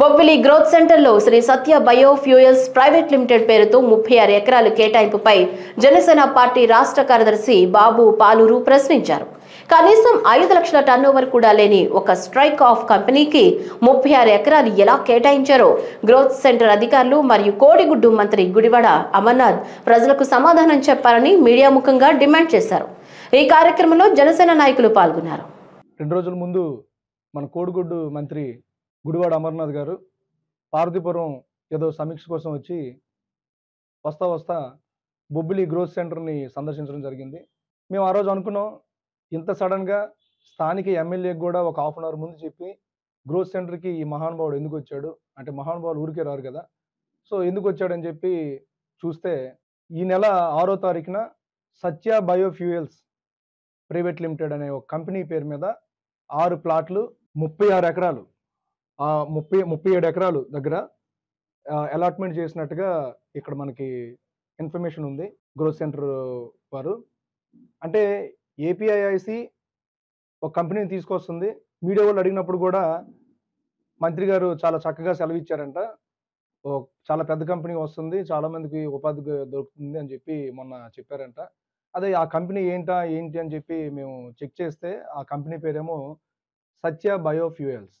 Bobbili growth సెంటర్లో Shri Satya biofuels private limited పేరుతో ముప్పై ఆరు ఎకరాలు కేటాయింపుపై జనసేన పార్టీ రాష్ట్ర కార్యదర్శి బాబు పాలూరు ప్రశ్నించారు. కనీసం ఐదు లక్షల టర్నోవర్ కూడా లేని ఒక స్ట్రైక్ ఆఫ్ కంపెనీకి ముప్పై ఆరు ఎకరాలు ఎలా కేటాయించారో గ్రోత్ సెంటర్ అధికారులు మరియు కోడిగుడ్డు మంత్రి గుడివాడ అమర్నాథ్ ప్రజలకు సమాధానం చెప్పాలని మీడియా ముఖంగా డిమాండ్ చేశారు. ఈ కార్యక్రమంలో జనసేన నాయకులు పాల్గొన్నారు. రెండు రోజుల ముందు మన కోడిగుడ్డు మంత్రి గుడివాడ అమర్నాథ్ గారు పార్వతీపురం ఏదో సమీక్ష కోసం వచ్చి వస్తా వస్తా బొబ్బిలి గ్రోత్ సెంటర్ని సందర్శించడం జరిగింది. మేము ఆ రోజు అనుకున్నాం ఇంత సడన్గా స్థానిక ఎమ్మెల్యేకి కూడా ఒక హాఫ్ అన్ అవర్ ముందు చెప్పి గ్రోత్ సెంటర్కి ఈ మహానుభావుడు ఎందుకు వచ్చాడు? అంటే మహానుభావులు ఊరికే రారు కదా. సో ఎందుకు వచ్చాడని చెప్పి చూస్తే ఈ నెల ఆరో తారీఖున సత్య బయోఫ్యూయల్స్ ప్రైవేట్ లిమిటెడ్ అనే ఒక కంపెనీ పేరు మీద ఆరు ప్లాట్లు ముప్పై ఆరు ఎకరాలు ఆ ముప్పై ముప్పై ఏడు ఎకరాలు దగ్గర అలాట్మెంట్ చేసినట్టుగా ఇక్కడ మనకి ఇన్ఫర్మేషన్ ఉంది గ్రోత్ సెంటర్ వారు. అంటే ఏపీఐఐసి ఒక కంపెనీని తీసుకొస్తుంది. మీడియా వాళ్ళు అడిగినప్పుడు కూడా మంత్రి గారు చాలా చక్కగా సెలవు ఇచ్చారంట ఓ చాలా పెద్ద కంపెనీ వస్తుంది చాలా మందికి ఉపాధి దొరుకుతుంది అని చెప్పి మొన్న చెప్పారంట. అదే ఆ కంపెనీ ఏంటా ఏంటి అని చెప్పి మేము చెక్ చేస్తే ఆ కంపెనీ పేరేమో సత్య బయోఫ్యూయల్స్.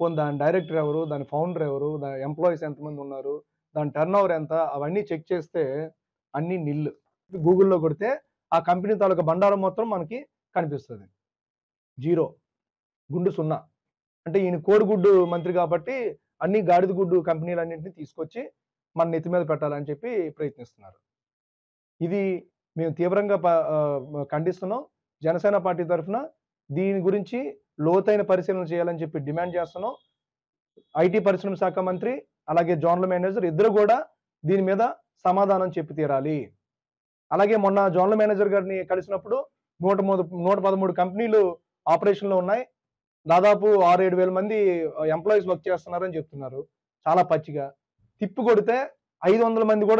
పోనీ దాని డైరెక్టర్ ఎవరు దాని ఫౌండర్ ఎవరు దాని ఎంప్లాయీస్ ఎంతమంది ఉన్నారు దాని టర్న్ ఓవర్ ఎంత అవన్నీ చెక్ చేస్తే అన్నీ నిల్లు. గూగుల్లో కొడితే ఆ కంపెనీ తాలూకా బండారం మొత్తం మనకి కనిపిస్తుంది. జీరో. గుండు సున్నా. అంటే ఈయన కోడిగుడ్డు మంత్రి కాబట్టి అన్ని గాడిద గుడ్డు కంపెనీలన్నింటినీ తీసుకొచ్చి మన నెత్తి మీద పెట్టాలని చెప్పి ప్రయత్నిస్తున్నారు. ఇది మేము తీవ్రంగా ప- ఖండిస్తున్నాం. జనసేన పార్టీ తరఫున దీని గురించి లోతైన పరిశీలన చేయాలని చెప్పి డిమాండ్ చేస్తున్నాం. ఐటీ పరిశ్రమ శాఖ మంత్రి అలాగే జోనల్ మేనేజర్ ఇద్దరు కూడా దీని మీద సమాధానం చెప్పి తీరాలి. అలాగే మొన్న జోనల్ మేనేజర్ గారిని కలిసినప్పుడు నూట నూట పదమూడు కంపెనీలు ఆపరేషన్లో ఉన్నాయి. దాదాపు ఆరు ఏడు వేల మంది ఎంప్లాయీస్ వర్క్ చేస్తున్నారని చెప్తున్నారు. చాలా పచ్చిగా. తిప్పి కొడితే ఐదు వందల మంది కూడా